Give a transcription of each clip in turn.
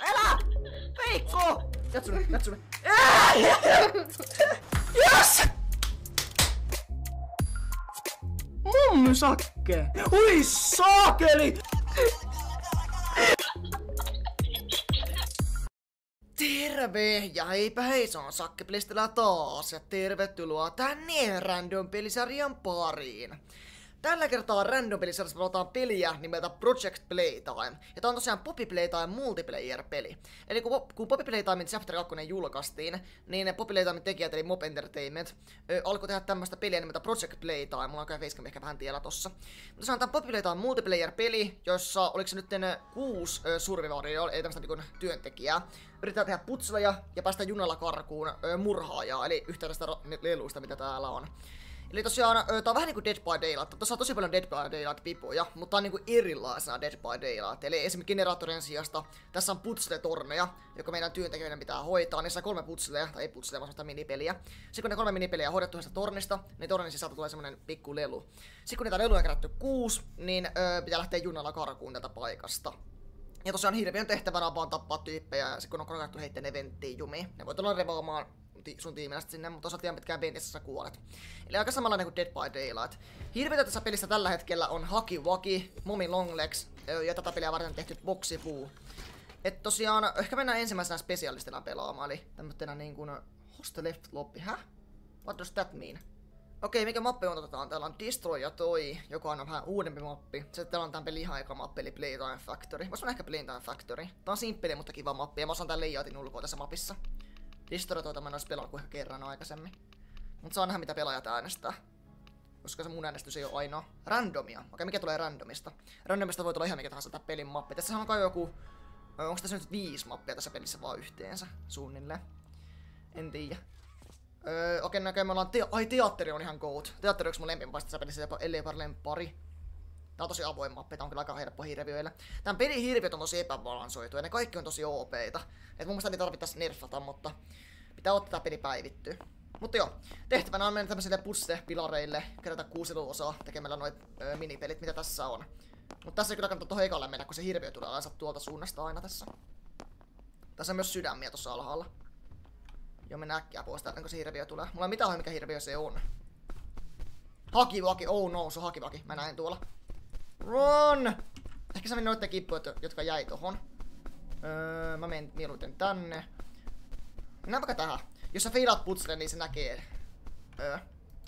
Älä! Veikko! Jatsume, jatsume. Yes! Mummy sakke! Ui saakeli! Terve ja heipä hei, se on Sakkepelistellä taas ja tervetuloa tänne Random pelisarjan pariin. Tällä kertaa Random pelisarjassa pelataan peliä nimeltä Project Playtime. Ja tää on tosiaan Poppy Playtime multiplayer-peli. Eli kun, kun Poppy Playtime Chapter 2 julkaistiin, niin Poppy Playtime tekijät eli Mob Entertainment ö, alkoi tehdä tämmöstä peliä nimeltä Project Playtime. Mulla on kai Facecam ehkä vähän tiellä tossa. Mutta se on tää Poppy Playtime multiplayer-peli, jossa oliko se nyt kuusi survivoria, ei tämmöstä niinku työntekijää. Yritetään tehdä putsleja ja päästä junalla karkuun ö, murhaajaa, eli yhtä tästä leluista, mitä täällä on. Eli tosiaan, tää on vähän niinku Dead by Daylight. Tuossa on tosi paljon Dead by Daylight pipoja, mutta tää on niinku erilaisena Dead by Daylight. Eli esimerkiksi generaattorien sijasta tässä on putsle-torneja, joka meidän työntekijöiden pitää hoitaa. Niissä on kolme putsleja, tai ei putsleja, vaan semmoista minipeliä. Sitten kun ne kolme minipeliä on hoidettu yhdestä tornista, niin tornin sisältä tulee semmonen pikku lelu. Sitten kun niitä leluja on kerätty kuusi, niin öö, pitää lähteä junalla karkuun tätä paikasta. Ja tosiaan hirviön tehtävänä on vaan tappaa tyyppejä ja sit kun on kokeiltu heittää ne venttiin jumiin. Ne voi tulla revoamaan sun tiimilästä sinne, mutta osaat ihan pitkään ventissä sä kuolet. Eli aika samanlainen kuin Dead by Daylight. Hirveitä tässä pelissä tällä hetkellä on Haki Waki, Mommy Longlegs ja tätä peliä varten tehty Boxy Boo. Et tosiaan, ehkä mennään ensimmäisenä spesialistina pelaamaan, eli tämmötenä niin kuin Host Left Loppi. Häh? What does that mean? Okei, mikä mappi on otetaan? Täällä on Destroy ja toi, joka on vähän uudempi mappi. Sitten täällä on tämän pelin ihan eka mappi, eli Playtime Factory. Voisi ehkä Playtime Factory. Tää on simppeli, mutta kiva mappi, ja mä osaan tän layoutin ulkoa tässä mapissa. Distortoita mä en ois pelannut kuin kerran aikaisemmin. Mutta saa nähdä mitä pelaajat äänestää. Koska se mun äänestys ei ole ainoa randomia. Okei, mikä tulee randomista? Randomista voi tulla ihan mikä tahansa tää pelin mappi. Tässä on kai joku... Onko tässä nyt viisi mappia tässä pelissä vaan yhteensä? Suunnilleen. En tiedä. Öö, okei, näköjään me ollaan... Te Ai, teatteri on ihan goat. Teatteri on yksi mun lempimpaista tässä pelissä, ellei jopa lempari. Tää on tosi avoin mappi, tää on kyllä aika helppo hirviöillä. Tän pelin hirviöt on tosi epäbalansoitu ja ne kaikki on tosi OPita. Et mun mielestä niitä tarvittaisi nerfata, mutta pitää ottaa peli päivittyä. Mutta joo, tehtävänä on mennä tämmöisille pusse-pilareille, kerätä kuusi osaa tekemällä noit ö, minipelit, mitä tässä on. Mutta tässä ei kyllä kannata tuohon ekalle mennä, kun se hirviö tulee aina tuolta suunnasta aina tässä. Tässä on myös sydämiä tuossa alhaalla. Joo, mennään äkkiä pois täältä, kun se hirviö tulee. Mulla ei mitään mikä hirviö se on. Hakivaki, oh no, se on hakivaki. Mä näen tuolla. Run! Ehkä se meni noitten jotka jäi tohon. Öö, mä menen mieluiten tänne. Mennään vaikka tähän. Jos sä feilaat putsille, niin se näkee, öö,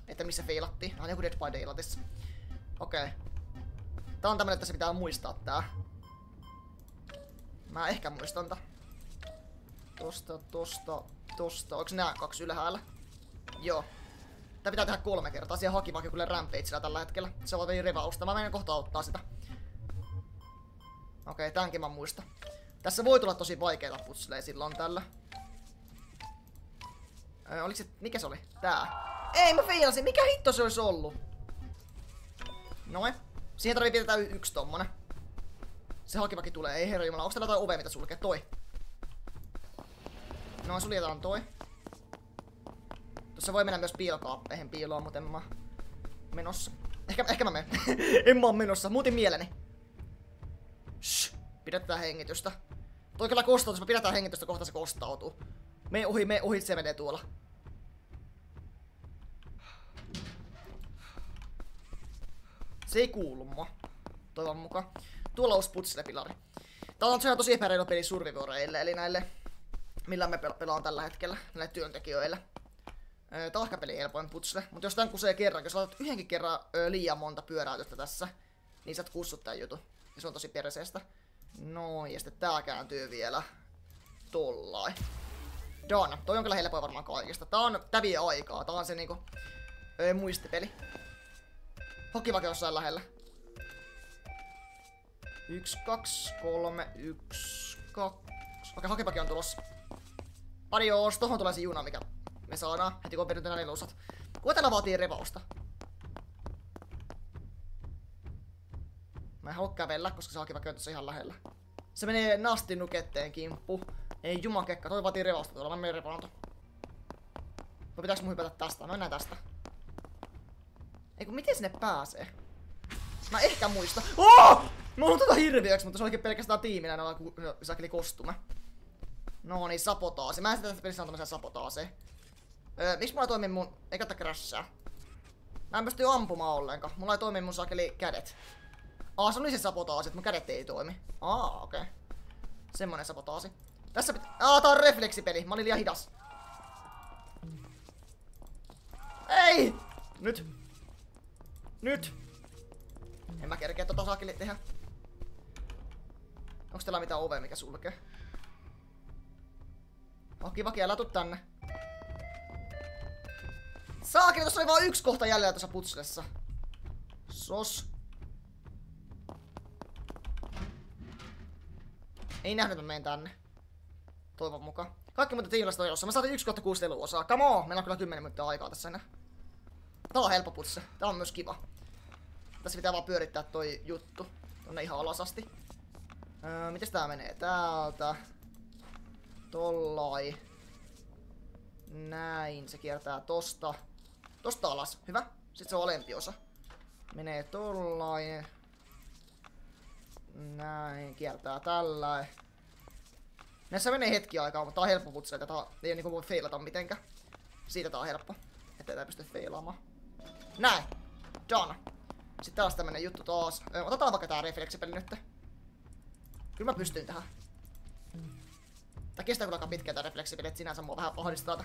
että missä feilattiin. On joku Dead by Daylightissa. Okei. Okay. Tää on tämmönen, että se pitää muistaa tää. Mä ehkä muistan tää. Tosta, tosta, tosta. Onks nää kaksi ylhäällä? Joo. Tää pitää tehdä kolme kertaa. Siellä haki vaikka kyllä Rampagella tällä hetkellä. Se vielä revausta. Mä menen kohta auttaa sitä. Okei, okay, tämänkin mä muistan. Tässä voi tulla tosi vaikeita putsleja silloin tällä. Öö, oliko se, mikä se oli? Tää. Ei, mä feilasin. Mikä hitto se olisi ollut? Noin. Siihen tarvii pitää yksi tommonen. Se hakivaki tulee. Ei herra jumala. Onks täällä jotain ove, mitä sulkee? Toi. Noin, suljetaan toi. Tuossa voi mennä myös piilokaappeihin piiloon, mutta en mä menossa. Ehkä, ehkä mä menen. en mä oo menossa. Muutin mieleni. Shh. Pidetään hengitystä. Toi kyllä kostautuu, jos me pidetään hengitystä, kohta se kostautuu. Me ohi, me ohi, se menee tuolla. Se ei kuulu mua. Toivon mukaan. Tuolla on putsille pilari. Tää on tosi epäreilu peli survivoreille, eli näille, millä me pelaan tällä hetkellä, näille työntekijöille. Ehkä pelin helpoin putsle, mutta jos tän kusee kerran, jos laitat yhdenkin kerran ö, liian monta pyöräytystä tässä, niin sä et kussut tän jutun. Ja se on tosi perseestä. No, ja sitten tää kääntyy vielä tollain. Done. Toi on kyllä helpoin varmaan kaikista. Tää on täviä aikaa. Tää on se niinku ö, muistipeli. Hokivake jossain lähellä. Yksi, kaksi, kolme, yksi, kaksi. Okei, hokivake on tulossa. Adios, tohon tulee se juna, mikä me heti kun on lusat. Kuka täällä vaatii revausta? Mä en halua kävellä, koska se hakiva tuossa ihan lähellä. Se menee nastin nuketteen kimppu. Ei jumakekka, toi vaatii revausta tuolla, mä menen revaanto. Vai pitääks mun hypätä tästä? Mennään tästä. Eiku, miten sinne pääsee? Mä ehkä muista. Oh! Mä oon tota hirviöksi, mutta se olikin pelkästään tiiminä noilla no, sakeli kostume. No niin, sapotaasi. Mä en sitä tässä pelissä on tämmösen sapotaasi. Öö, miksi mulla ei toimi mun... Ei katta. Mä en pysty ampumaan ollenkaan. Mulla ei toimi mun sakeli kädet. Aa, se oli se sapotaasi, että mun kädet ei toimi. Aa, okei. Okay. Semmonen sapotaasi. Tässä pitää... Aa, tää on refleksipeli. Mä olin liian hidas. Ei! Nyt! Nyt! En mä kerkeä tota saakeli tehdä. Onks täällä mitään ovea, mikä sulkee? Oh, kiva tuu tänne. Saakeli, tossa oli vaan yksi kohta jäljellä tuossa putslessa. Sos. Ei nähnyt, että menen tänne. Toivon mukaan. Kaikki muuta tiilasta on jossa. Mä saatiin 1 6 osaa. Come on! Meillä on kyllä 10 minuuttia aikaa tässä enää. Tää on helppo putse. Tää on myös kiva. Tässä pitää vaan pyörittää toi juttu. Tonne ihan alasasti. Öö, mites tää menee? Täältä. Tollai. Näin. Se kiertää tosta. Tosta alas. Hyvä. Sitten se on alempi osa. Menee tollain. Näin. Kiertää tällä. Näissä menee hetki aikaa, mutta tää on helppo putsi, että ei niinku voi feilata mitenkään. Siitä tää on helppo. Että tää pysty feilaamaan. Näin. Done. Sitten taas tämmönen juttu taas. Ö, otetaan vaikka tää refleksipeli nyt. Kyllä mä pystyn tähän. Tää kestää kyllä aika pitkään tää refleksipeli, et sinänsä mua vähän ahdistaa.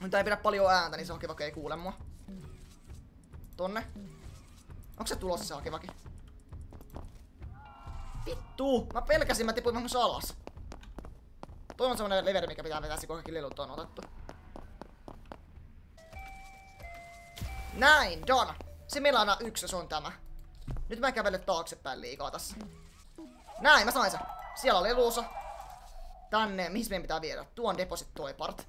Mutta ei pidä paljon ääntä, niin se on kiva, ei kuule mua. Tonne. Onko se tulossa se Hakivaki? Vittu! Mä pelkäsin, mä tipuin vähän alas. Toi on semmonen leveri, mikä pitää vetää, kun kaikki lelut on otettu. Näin, done. Se meillä on yksi, se on tämä. Nyt mä kävelen taaksepäin liikaa tässä. Näin, mä sain sen. Siellä on leluosa. Tänne, mihin meidän pitää viedä? Tuon deposit part.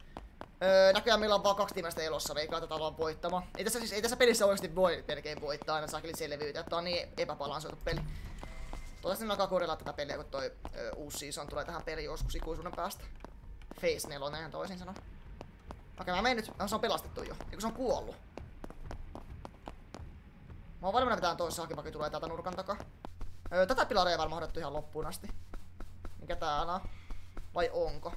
Öö, näköjään meillä on vaan kaksi tiimestä elossa, veikkaa tätä ollaan voittamaan. Ei tässä, siis, ei tässä pelissä oikeasti voi melkein voittaa, aina saa kyllä selvyyttä, että on niin epäbalansoitu peli. Toivottavasti alkaa korjella tätä peliä, kun toi ö, uusi season tulee tähän peliin joskus ikuisuuden päästä. Face 4 ihan toisin sanoen. Okei, mä menen nyt. No, se on pelastettu jo. Eikö se on kuollut? Mä oon valmiina pitää toisessa hakipaki tulee täältä nurkan takaa. Öö, tätä pilaria ei varmaan ihan loppuun asti. Mikä täällä on? Vai onko?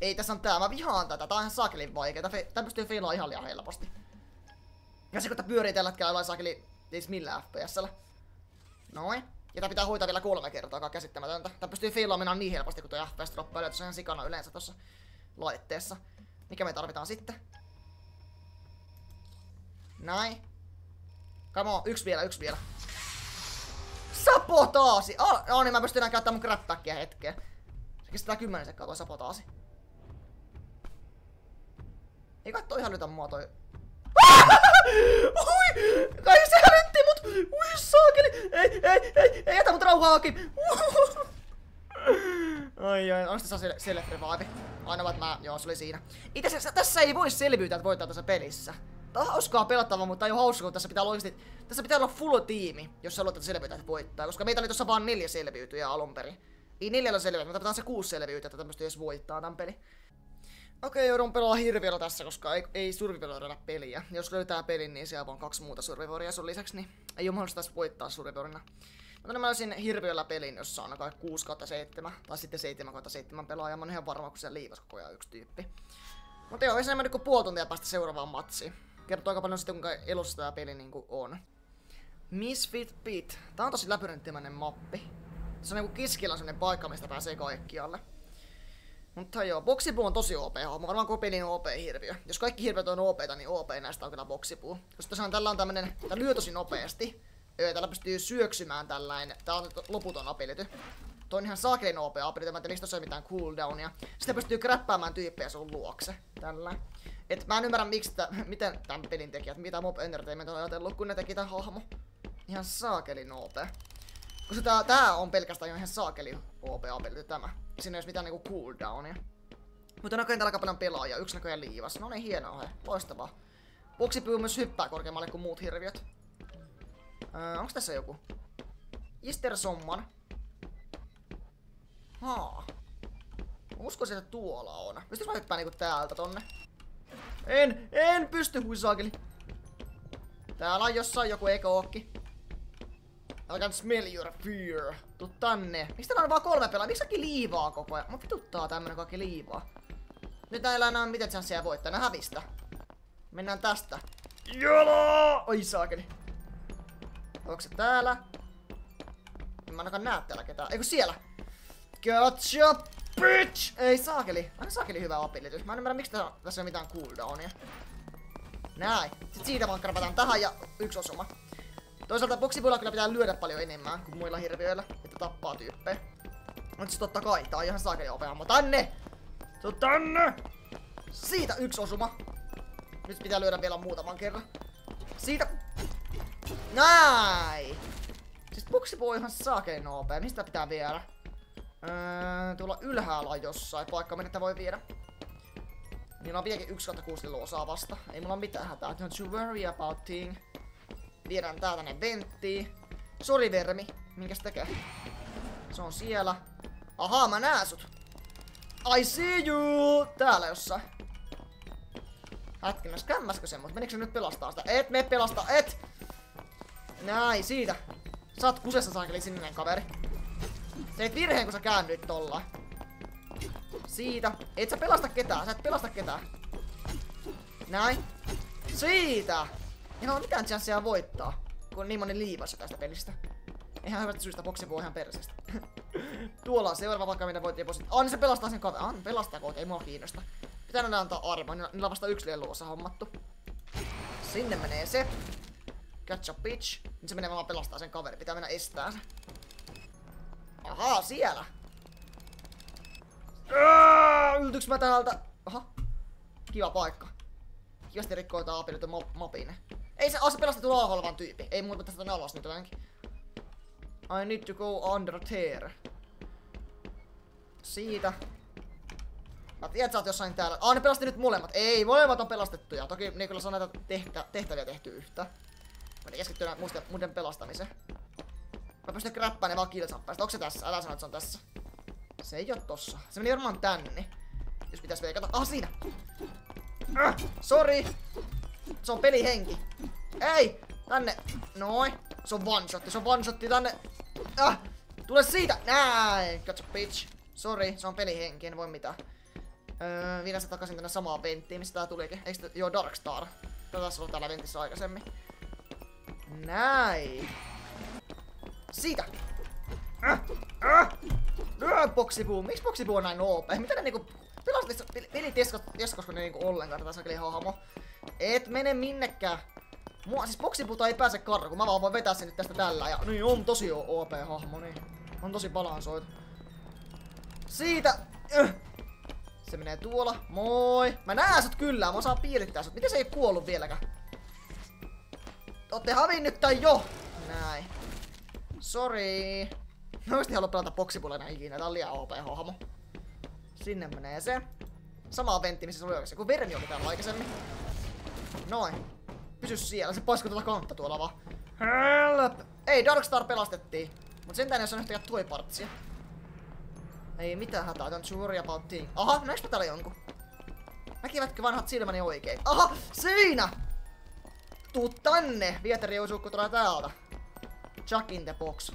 Ei, tässä on tää. Mä vihaan tätä. Tää on ihan saakelin vaikeeta. Tää pystyy feilaamaan ihan liian helposti. Ja se kun tää pyörii tällä hetkellä jollain saakeli... Ei millä FPSllä. Noin. Ja tää pitää hoitaa vielä kolme kertaa, joka käsittämätöntä. Tää pystyy fiilaamaan niin helposti, kun tuo FPS droppaa yleensä. Se on ihan sikana yleensä tossa laitteessa. Mikä me tarvitaan sitten? Näin. Come on, yksi vielä, yksi vielä. Sapotaasi! Oh, no niin, mä pystyn enää käyttämään mun crapbackia hetkeä. Se kestää 10 sekkaa toi sapotaasi. Ei kai toi hälytä mua toi... Ui! Kai se hälytti mut! Ui saakeli! Ei, ei, ei, ei jätä mut rauhaakin! Ai ai, tässä sel self revive? Aina vaan mä, joo se oli siinä. Itse asiassa tässä ei voi selviytyä, että voittaa tässä pelissä. Tää on hauskaa pelattavaa, mutta ei oo hauskaa, kun tässä pitää olla. Tässä pitää olla full tiimi, jos haluat, että selviytyä, että voittaa. Koska meitä oli tossa vaan neljä selviytyjää alun perin. Ei neljällä selviytyä, mutta tarvitaan se kuusi selviytyä, että tämmöstä edes voittaa tämän peli. Okei, joudun pelaa hirviöllä tässä, koska ei, ei survivoroida peliä. Jos löytää pelin, niin siellä on kaksi muuta survivoria sun lisäksi, niin ei ole mahdollista edes voittaa survivorina. Mutta mä olisin hirviöllä pelin, jossa on kai 6 7 tai sitten 7 7 pelaajaa. Mä oon ihan varma, kun se liivas koko ajan yksi tyyppi. Mutta joo, ei se enemmän kuin puoli tuntia päästä seuraavaan matsiin. Kertoo aika paljon sitten, kuinka elossa tää peli niinku on. Misfit Pit. Tää on tosi läpyrinttimäinen mappi. Se on niinku kiskillä sellainen paikka, mistä pääsee kaikkialle. Mutta joo, boksipuu on tosi OP homma. Varmaan koko pelin OP-hirviö. Jos kaikki hirviöt on OP, niin OP näistä on kyllä boksipuu. Koska tosiaan tällä on tämmönen, tää lyö tosi nopeasti. Öö, tällä pystyy syöksymään tällainen. Tää on loputon ability. Toi on ihan saakelin OP ability, mä en tiedä on mitään cooldownia. Sitä pystyy kräppäämään tyyppejä sun luokse. Tällä. Et mä en ymmärrä miksi tä, miten tämän pelin tekijät, mitä Mob Entertainment on ajatellut, kun ne teki tän hahmo. Ihan saakelin OP. Koska tää, tää on pelkästään ihan saakeli OP ability tämä. Siinä ei ole mitään niinku cooldownia. Mutta näköjään täällä aika paljon pelaajia, yksi näköjään liivas. No niin, hienoa he, loistavaa. Boksipyy myös hyppää korkeammalle kuin muut hirviöt. Öö, onks tässä joku? Ister Somman. Haa. Uskoisin, että tuolla on. Pystyis mä hyppää niinku täältä tonne? En, en pysty, hui saakeli. Täällä on jossain joku ekookki. I can smell your fear. Tuu tänne. Mistä on vaan kolme pelaa? Miksi kaikki liivaa koko ajan? Mä vituttaa tämmönen kaikki liivaa. Nyt näillä enää miten chanssia voittaa. Nää hävistä. Mennään tästä. Jolo! Oi saakeli. Onko se täällä? En mä ainakaan näe täällä ketään. Eikö siellä? Gotcha, bitch! Ei saakeli. Aina saakeli hyvä apilitys. Mä en ymmärrä miksi tässä on mitään cooldownia. Näin. Sitten siitä vaan karpataan tähän ja yksi osuma. Toisaalta boksipuilla kyllä pitää lyödä paljon enemmän kuin muilla hirviöillä, että tappaa tyyppejä. Mutta siis totta kai, tää on ihan saakeli opeamma. Tänne! Tuu tänne! Siitä yksi osuma. Nyt pitää lyödä vielä muutaman kerran. Siitä... Näin! Siis boksipuu on ihan saakeli nopea. Mistä pitää viedä? Öö, tuolla ylhäällä on jossain paikka, minne voi viedä. Niillä on vieläkin 1 6 osaa vasta. Ei mulla mitään hätää. Don't you worry about thing. Viedään tää tänne venttiin. Sori vermi. Minkäs tekee? Se on siellä. Ahaa, mä näen sut. I see you! Täällä jossain. Hetkinen, skämmäskö se mut? Menikö se nyt pelastaa sitä? Et me pelasta, et! Näin, siitä. Sä oot kusessa saakeli sinne kaveri. Teit virheen kun sä käännyit tolla. Siitä. Et sä pelasta ketään, sä et pelasta ketään. Näin. Siitä! Ei ole mitään chanssia voittaa, kun on niin moni liivassa tästä pelistä. Ihan hyvästä syystä boksi voi ihan perseestä. Tuolla on seuraava vaikka mitä voit deposit. An se pelastaa sen kaveri. An pelastakoot, ei mua kiinnosta. Pitää nähdä antaa arvoa, niillä on vasta yksi leluosa hommattu. Sinne menee se. Catch up bitch. Nyt se menee vaan pelastaa sen kaveri, pitää mennä estää se. Ahaa, siellä. Yltyks mä täältä? Aha. Kiva paikka. Kivasti rikkoo tää apilytön mapine. Ei se ase pelastettu laaholvan tyyppi. Ei muuta tästä alas nyt jotenkin. I need to go under there. Siitä. Mä tiedän, että sä oot jossain täällä. Ah, ne pelasti nyt molemmat. Ei, molemmat on pelastettuja. Toki ne kyllä saa näitä tehtä, tehtäviä tehty yhtä. Mä ne keskittyy muisten, muiden pelastamiseen. Mä pystyn kräppään ne vaan kilsappäistä. Onko se tässä? Älä sano, että se on tässä. Se ei oo tossa. Se meni varmaan tänne. Jos pitäis veikata. Ah, siinä! Äh, sorry! Se on pelihenki. Ei! Tänne! Noin. Se on one shot. Se on one shotti tänne. Ah! Tule siitä! Näin! Katso bitch. Sorry, se on pelihenki, en voi mitään. Öö, viedään se takaisin tänne samaan venttiin, mistä tää tulikin. Eikö sitä, joo, Darkstar. Tätä tässä ollut täällä ventissä aikaisemmin. Näin. Siitä! Äh, äh, äh, boksipuu. Miksi boksipuu on näin OP? Mitä ne niinku... Pelastit pelit eskosko ne niinku ollenkaan tätä sakeli hahmo? Et mene minnekään. Mua siis boksipuuta ei pääse karkuun. Mä vaan voin vetää sen nyt tästä tällä. Ja niin on tosi OP-hahmo, niin. On tosi balansoitu. Siitä! Äh. Se menee tuolla. Moi! Mä näen sut kyllä, mä osaan piirittää sut. Miten se ei kuollut vieläkään? Ootte hävinnyt tai jo? Näin. Sori. Mä oikeesti halua pelata boksipulla enää ikinä. Tää on liian OP-hahmo. Sinne menee se. Sama ventti, missä se oli oikeesti. Kun Verni oli täällä aikaisemmin. Noin. Pysy siellä. Se poisko tuolla kantta tuolla vaan. Help! Ei, Darkstar pelastettiin. Mut sentään jos on yhtäkään toi partsia. Ei mitään hätää, you worry about thing. Aha, näinkö täällä jonkun? Näkivätkö vanhat silmäni oikein? Aha, siinä! Tuu tänne! Vieteriuusukku tulee täältä. Chuck in the box.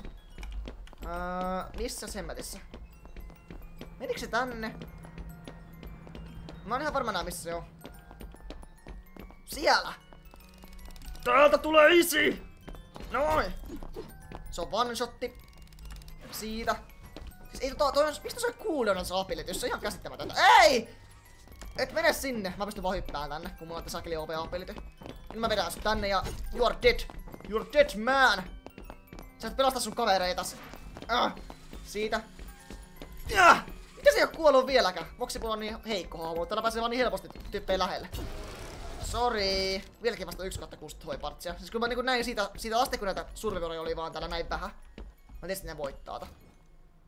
Öö, missä semmetissä? Menikö se tänne? Mä oon ihan varma missä se on. Siellä! Täältä tulee isi! Noin! Se on one shotti. Siitä. Siis ei toi, toi on, mistä se on cooldown se apilit, jos se on ihan käsittämätöntä. Ei! Et mene sinne. Mä pystyn vaan hyppään tänne, kun mulla on tässä sakeli OP apilit. Nyt mä vedän sut tänne ja you are dead. You are dead man! Sä et pelasta sun kavereitas. Äh, siitä. Äh, miten se ei oo kuollut vieläkään? Voksipulla on niin heikko hahmo, täällä pääsee vaan niin helposti tyyppejä lähelle. Sori. Vieläkin vasta 1 6 toi partsia. Siis kun mä niin näin siitä, siitä asti, kun näitä survivoria oli vaan täällä näin vähän. Mä tiesin, ne voittaa.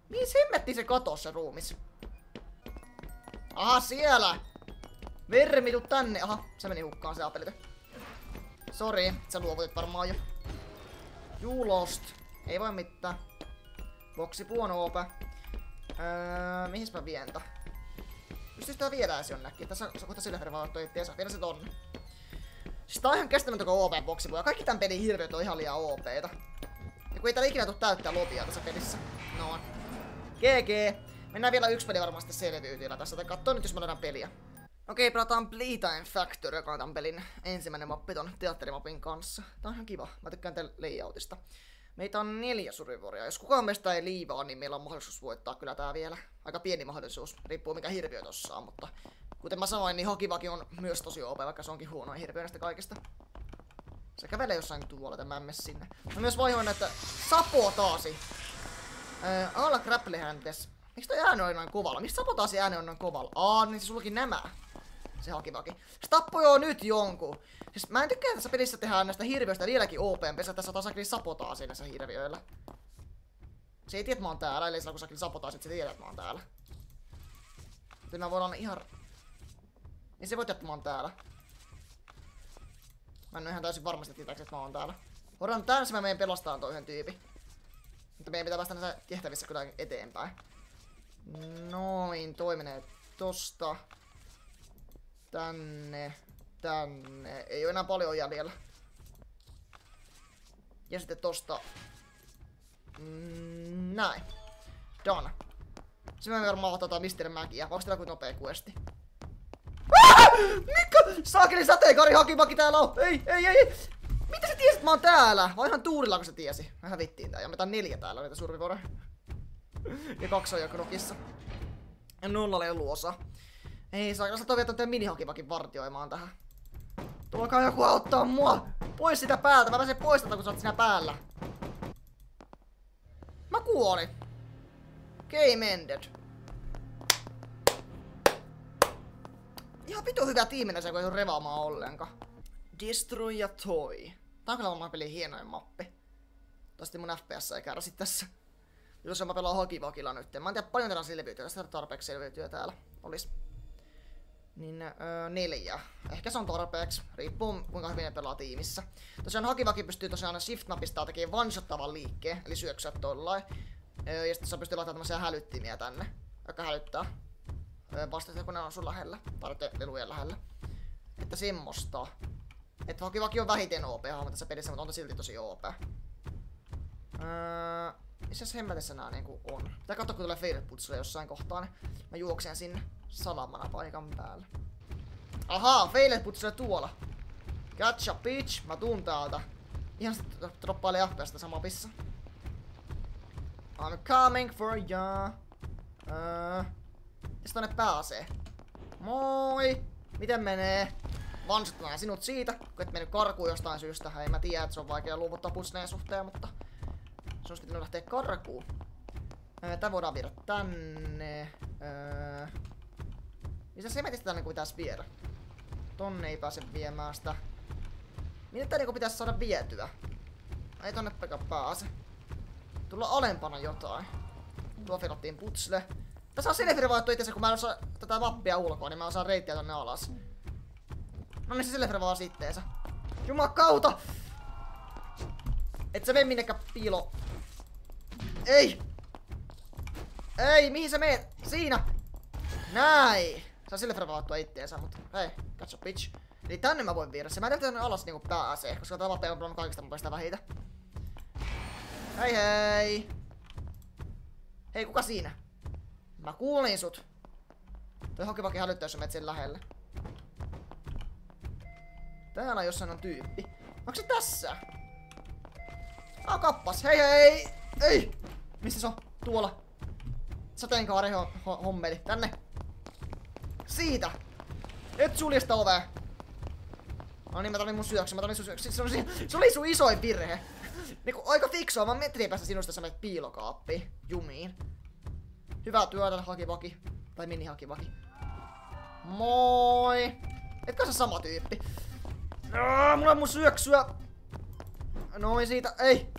Mihin hemmetti se katos se ruumis? Aha, siellä! Vermi, tuu tänne. Aha, se meni hukkaan se apelite. Sori, sä luovutit varmaan jo. You lost. Ei voi mitään. Boksi puono OP. Öö, mihin mä vien ta? Pystyis tää viedä edes jonnekin? Tässä on kohta sillä hervaa toi tiesä. Viedä se tonne. Siis tää on ihan kestämätön OP-boksi ja kaikki tän pelin hirveet on ihan liian OPta. Ja Kun ei täällä ikinä tuu täyttää lobia tässä pelissä. No. GG. Mennään vielä yksi peli varmasti selviytyillä tässä. Tai kattoo nyt, jos mä löydän peliä. Okei, pelataan Playtime Factory, joka on tämän pelin ensimmäinen mappi ton teatterimapin kanssa. Tää on ihan kiva. Mä tykkään tämän layoutista. Meitä on neljä surivuoria. Jos kukaan meistä ei liivaa, niin meillä on mahdollisuus voittaa kyllä tää vielä. Aika pieni mahdollisuus, riippuu mikä hirviö tossa on, mutta kuten mä sanoin, niin Hokivaki on myös tosi OP, vaikka se onkin huonoin hirviö näistä kaikista. Se kävelee jossain tuolla, että mä en sinne. Mä myös vaihoin, että sapotaasi. Öö, alla grapplehäntes. Miksi toi ääni on noin kovalla? Miksi sapotaasi ääni on noin kovalla? Aa, niin se sulki nämä. Se hakivaki. Se tappoi jo nyt jonkun. Siis mä en tykkää tässä pelissä tehdä näistä hirviöistä vieläkin OP-pesä. Tässä tasakli sapotaasi näissä hirviöillä. Se ei tiedä, että mä oon täällä, ellei sillä kun sakli sapotaasi, että se tiedät, että mä oon täällä. Joten mä voin olla ihan... Niin se voi että mä oon täällä. Mä en ole ihan täysin varmasti tietääkseni, että mä oon täällä. Voidaan täysin mä menen pelastaan toi yhden tyypin. Mutta meidän pitää päästä näissä tehtävissä kyllä eteenpäin. Noin, toi menee tosta. Tänne. Tänne. Ei oo enää paljon jäljellä. Ja sitten tosta. Mm, näin. Done. Se me varmaan ottaa. Mäkiä. Onks täällä kuin nopea questi? Mikko! Saakeli sateenkaari hakimaki täällä on! Ei, ei, ei! Mitä sä tiesit, mä oon täällä? Vai ihan tuurilla, kun sä tiesi? Mä hävittiin tää. Ja meitä neljä täällä niitä survivore. ja kaksi on jo knokissa. Ja nolla oli luosa. Ei saa, sä toivot tämän minihakivakin vartioimaan tähän. Tulkaa joku auttaa mua! Pois sitä päältä, mä pääsen pois tätä kun sä oot siinä päällä. Mä kuolin. Game ended. Ihan vitu hyvä tiiminä se, kun ei ole revaamaan ollenkaan. Destroy ja Toy. Tää on kyllä varmaan pelin hienoin mappi. Tosti mun FPS ei kärsi tässä. Jos mä pelaan Hokivakilla nyt. Mä en tiedä paljon tehdään selviytyä, tästä tarpeeksi selviytyä täällä olis. Niin öö, neljä. Ehkä se on tarpeeksi. Riippuu kuinka hyvin ne pelaa tiimissä. Tosiaan Hokivaki pystyy tosiaan shift-napista tekemään vanshottavan liikkeen, eli syöksyä tollain. Öö, ja sitten se pystyy laittamaan tämmöisiä hälyttimiä tänne, joka hälyttää öö, vasta kun ne on sun lähellä, tai lelujen lähellä. Että semmoista. Että Hokivaki on vähiten OP-hahmo tässä pelissä, mutta on silti tosi OP. Öö, missä hemmetissä nää niinku on? Pitää katsoa kun tulee Failed jossain kohtaa, niin mä juoksen sinne salamana paikan päällä. Ahaa, Failed tuolla. Gotcha bitch, mä tuun täältä. Ihan sitten droppailee FPS sama pissa. I'm coming for ya. Öö, mistä tonne pääsee? Moi! Miten menee? Vansuttamaan sinut siitä, kun et mennyt karkuun jostain syystä. Ei mä tiedä, että se on vaikea luovuttaa pusneen suhteen, mutta... Se olisi pitänyt lähteä karkuun. Tää voidaan viedä tänne. Öö... Missä se metistä tänne pitäisi viedä? Tonne ei pääse viemään sitä. Miten tää niinku pitäisi saada vietyä? Ei tonne pääse. Tulla alempana jotain. Tuo filattiin putsle. Tässä on Silveri vaihtu itse kun mä en osaa tätä mappia ulkoa, niin mä osaan reittiä tonne alas. No niin se Silveri vaan sitteensä. Jumakauta! Et sä mene minnekään piilo. Ei! Ei, mihin sä meet? Siinä! Näin! Saa sille fravattua itteensä, mutta hei, katso bitch. Eli tänne mä voin viedä se. Mä en tänne alas niinku pääsee, koska tämä vape on kaikista mun vähitä. Hei hei! Hei, kuka siinä? Mä kuulin sut. Toi hokivaki hälyttää, jos menet sen lähelle. Täällä jossain on tyyppi. Onko se tässä? Ah, kappas. Hei hei! Ei! Missä se on? Tuolla. Sateenkaari hommeli. Tänne. Siitä! Et suljesta ovea! No niin, mä tarvin mun syöksyn, mä tarvin sun syöksyn. Se, oli, se oli sun isoin virhe. Niinku aika fiksua, mä metriä päästä sinusta sä menet piilokaappiin. Jumiin. Hyvää työtä, hakivaki. Tai mini-hakivaki. Moi! Etkö sä sama tyyppi? Aa, mulla on mun syöksyä! Noin siitä, ei!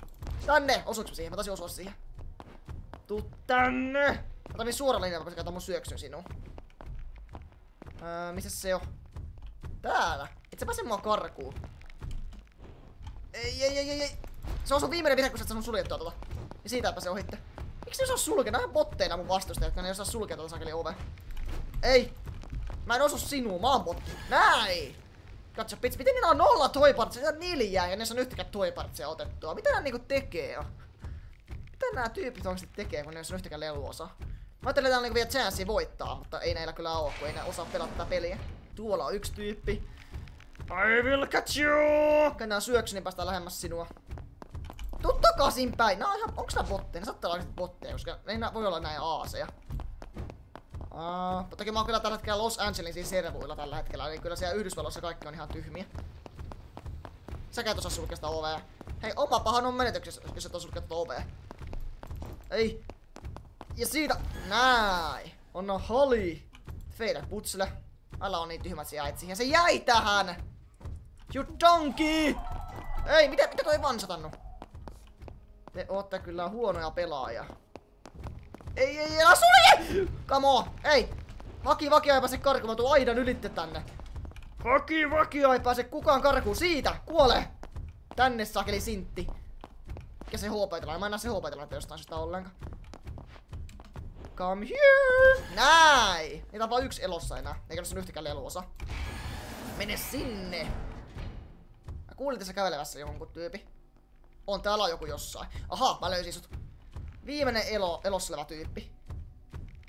Tänne! Osuuks siihen? Mä taisin osua siihen. Tuu tänne! Mä tarvin suora linja, koska mun syöksyn sinuun. Öö, missä se on? Täällä. Et sä pääse mua karkuun. Ei, ei, ei, ei, ei. Se on sun viimeinen virhe, kun sä et suljettua tota. Ja siitä ei pääse ohitte. Miksi ne osaa sulkea? On botteina mun vastustajat, ne osaa sulkea tota sakeli ove. Ei. Mä en osu sinua, mä oon botti. Näin! Katso, pits, miten niillä on nolla toipartsia? Niillä neljää ja ne on yhtäkään toipartsia otettua. Mitä nää niinku tekee? Mitä nämä tyypit oikeasti tekee, kun ne on yhtäkään leluosa? Mä ajattelin, että on niinku vielä chanssi voittaa, mutta ei näillä kyllä oo, kun ei ne osaa pelata tätä peliä. Tuolla on yksi tyyppi. I will catch you! Kun nää syöksy, niin päästään lähemmäs sinua. Takaisin päin. Nää on ihan, onks nää botteja? Ne saattaa olla botteja, koska ei nää voi olla näin aaseja. Uh, mutta mä oon kyllä tällä hetkellä Los Angelesin servuilla tällä hetkellä, eli kyllä siellä Yhdysvalloissa kaikki on ihan tyhmiä. Sä käyt osaa sulkea sitä ovea. Hei, oma pahan on menetyksessä, jos et oo sulkea ovea. Ei. Ja siitä, näin. On no holi. Feidä putsille. Älä on niin tyhmät se jäit siihen. Se jäi tähän! You donkey! Ei, mitä, mitä toi vansatannut? Te ootte kyllä huonoja pelaajia. Ei, ei, älä sulje! Come on, ei! Haki vakia ei pääse karkuun, tuu aidan ylitte tänne. Haki vakia ei pääse kukaan karkuun, siitä, kuole! Tänne sakeli sintti. Ja se HP-tila, mä en näe se HP-tila jostain sitä ollenkaan. Come here! Näin! Niitä on vaan yksi elossa enää, eikä ole yhtäkään leluosa. Mene sinne! Mä kuulin tässä kävelevässä jonkun tyypi. On täällä joku jossain. Aha, mä löysin sut. Viimeinen elo, elossa oleva tyyppi.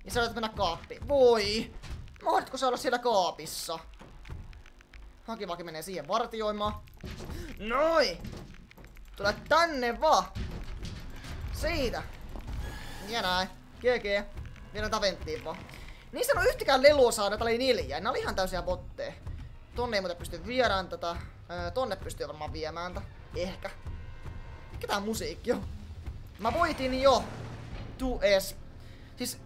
Ja sä mennä kaappiin. Voi! Mahdotko sä olla siellä kaapissa? Hakivaki menee siihen vartioimaan. Noi! Tule tänne vaan! Siitä! Ja näin. GG. Vielä taventtiin vaan. Niissä on yhtäkään leluosaa, näitä oli neljä. Nämä oli ihan täysiä botteja. Tonne ei muuten pysty viemään tätä. tonne pystyy varmaan viemään tätä. Ehkä. Mikä tää musiikki on? Mä voitin jo. Tu es. Siis,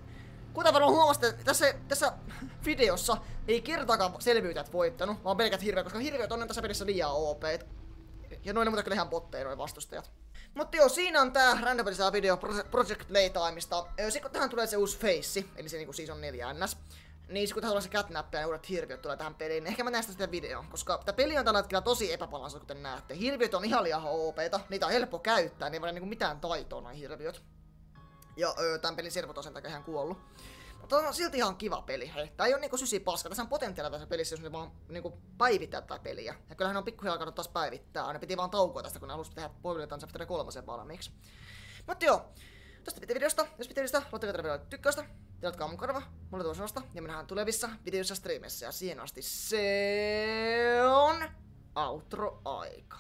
kuten varmaan huomasitte, tässä, tässä videossa ei kertaakaan selviytyjät voittanut, vaan pelkät hirveät, koska hirveät on tässä pelissä liian OP. Ja noin muuten kyllä ihan botteja noin vastustajat. Mutta joo, siinä on tää randomisaa video Project Playtimeista. Sitten kun tähän tulee se uusi face, eli se niinku Season 4 ns. Niin kun se catnappia ja uudet hirviöt tulee tähän peliin, niin ehkä mä näen sitä videoa, koska tämä peli on tällä hetkellä tosi epäbalanssa, kuten näette. Hirviöt on ihan liian OPta, niitä on helppo käyttää, niin ei voi niinku mitään taitoa noin hirviöt. Ja öö, tämän pelin servot on sen takia ihan kuollut. Mutta on silti ihan kiva peli, hei. Tää ei oo niinku sysi paska, tässä on potentiaalia tässä pelissä, jos ne vaan niinku päivittää tätä peliä. Ja kyllähän on pikkuhiljaa alkanut taas päivittää, ne piti vaan taukoa tästä, kun ne halusi tehdä Boiler Chapter 3 valmiiksi. Mutta joo, Tästä piti videosta, jos piti videosta, laittakaa videolle tykkäystä, Tilatkaa mun kanava, mulla tuossa vasta, ja me nähdään tulevissa videoissa striimissä, ja siihen asti se on outro-aika.